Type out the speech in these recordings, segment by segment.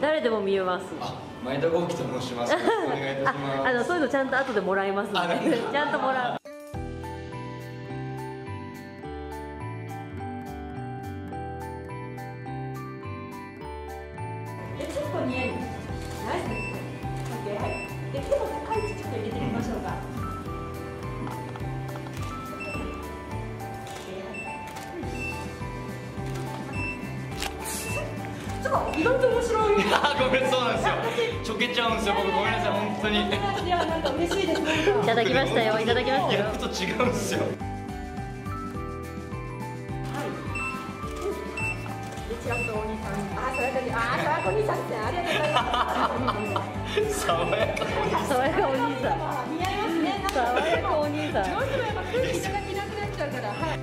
誰でも見えます。あ前田豪樹と申します。お願いいたします。ああのそういうのちゃんと後でもらいます。んでちゃんともらう。えちょっと見えるナイスですオッケーはい。で手の高い位置ちょっと入れてちょっと意外と面白い。あごめんそうなんですよ。ちょけちゃうんですよ僕。ごめんなさい本当に。いやなんか嬉しいですいただきましたよいただきましたよ。やると違うんですよ。でちらっとお兄さん。あ爽やかにあ爽やかお兄さんですねありがとうございます。爽やか。爽やかお兄さん。まあ似合いますねなん。か爽やかお兄さん。どうしてもやっぱ空気いただきなくなっちゃうから。はい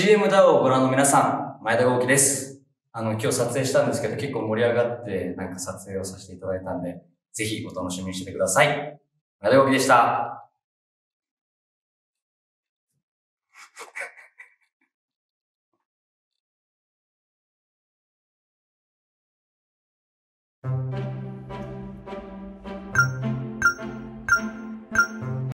CM ダウをご覧の皆さん、前田豪樹です。あの、今日撮影したんですけど、結構盛り上がって、なんか撮影をさせていただいたんで、ぜひお楽しみにしててください。前田豪樹でした。